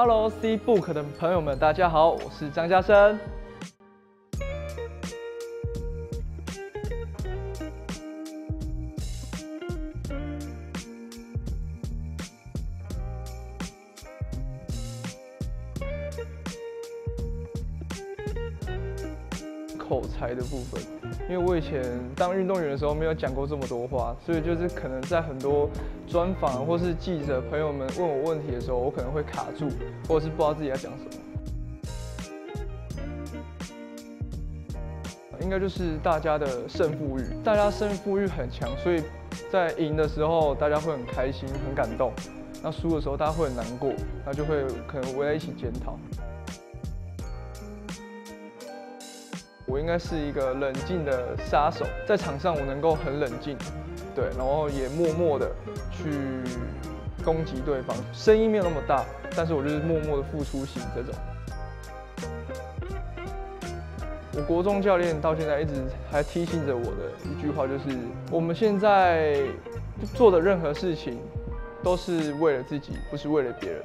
Hello C Book 的朋友们，大家好，我是张家生。口才的部分，因为我以前当运动员的时候没有讲过这么多话，所以就是可能在很多专访或是记者朋友们问我问题的时候，我可能会卡住，或者是不知道自己要讲什么。应该就是大家的胜负欲，大家胜负欲很强，所以在赢的时候大家会很开心、很感动；那输的时候大家会很难过，那就会可能围在一起检讨。我应该是一个冷静的杀手在场上我能够很冷静对然后也默默的去攻击对方声音没有那么大但是我就是默默的付出型这种。我国中教练到现在一直还提醒着我的一句话就是我们现在做的任何事情都是为了自己不是为了别人。